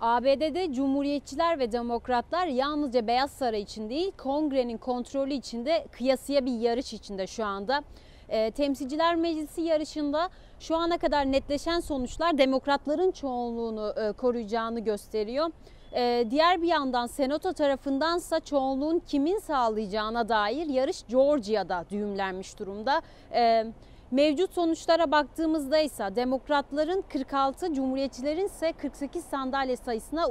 ABD'de Cumhuriyetçiler ve Demokratlar yalnızca Beyaz Saray için değil, Kongre'nin kontrolü içinde kıyasıya bir yarış içinde şu anda. E, Temsilciler Meclisi yarışında şu ana kadar netleşen sonuçlar Demokratların çoğunluğunu e, koruyacağını gösteriyor. E, diğer bir yandan Senato tarafındansa çoğunluğun kimin sağlayacağına dair yarış Georgia'da düğümlenmiş durumda. E, Mevcut sonuçlara baktığımızda ise demokratların 46, cumhuriyetçilerin ise 48 sandalye sayısına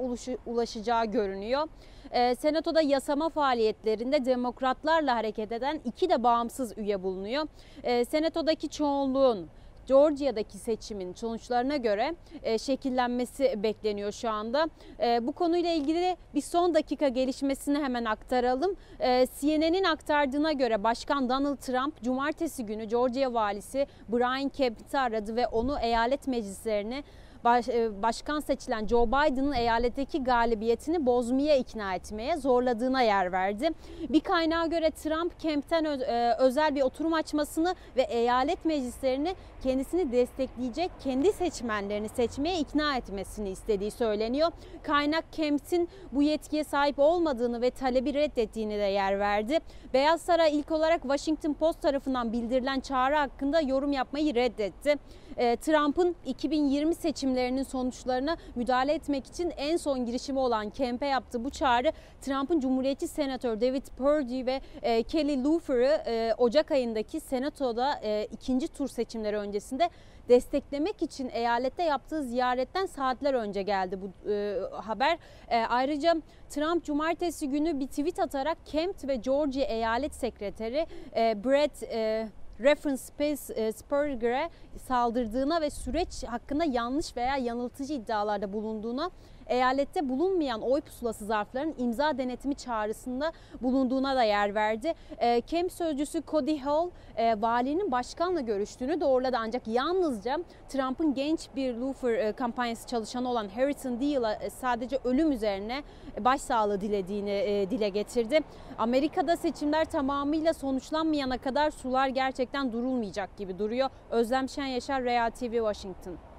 ulaşacağı görünüyor. Ee, Senatoda yasama faaliyetlerinde demokratlarla hareket eden iki de bağımsız üye bulunuyor. Ee, Senatodaki çoğunluğun Georgia'daki seçimin sonuçlarına göre e, şekillenmesi bekleniyor şu anda. E, bu konuyla ilgili bir son dakika gelişmesini hemen aktaralım. E, CNN'in aktardığına göre Başkan Donald Trump cumartesi günü Georgia valisi Brian Kemp'i aradı ve onu eyalet meclislerine baş, e, başkan seçilen Joe Biden'ın eyaletteki galibiyetini bozmaya ikna etmeye zorladığına yer verdi. Bir kaynağa göre Trump Kemp'ten e, özel bir oturum açmasını ve eyalet meclislerini kendisini destekleyecek kendi seçmenlerini seçmeye ikna etmesini istediği söyleniyor. Kaynak Kemp'in bu yetkiye sahip olmadığını ve talebi reddettiğini de yer verdi. Beyaz Saray ilk olarak Washington Post tarafından bildirilen çağrı hakkında yorum yapmayı reddetti. E, Trump'ın 2020 seçimlerinin sonuçlarına müdahale etmek için en son girişimi olan Kemp'e yaptığı bu çağrı Trump'ın Cumhuriyetçi Senatör David Perdue ve e, Kelly Loeffler'ı e, Ocak ayındaki Senato'da ikinci tur seçimleri öncesinde desteklemek için eyalette yaptığı ziyaretten saatler önce geldi bu e, haber. E, ayrıca Trump cumartesi günü bir tweet atarak Kemp ve Georgia eyalet sekreteri e, Brett e, Reference Space e, Spurger'e saldırdığına ve süreç hakkında yanlış veya yanıltıcı iddialarda bulunduğuna eyalette bulunmayan oy pusulası zarfların imza denetimi çağrısında bulunduğuna da yer verdi. E, Kemp sözcüsü Cody Hall e, valinin başkanla görüştüğünü doğruladı ancak yalnızca Trump'ın genç bir Luther e, kampanyası çalışanı olan Harrison Deal'a e, sadece ölüm üzerine başsağlığı dilediğini e, dile getirdi. Amerika'da seçimler tamamıyla sonuçlanmayana kadar sular gerçekten durulmayacak gibi duruyor. Özlem Şen Yaşar, Real TV Washington.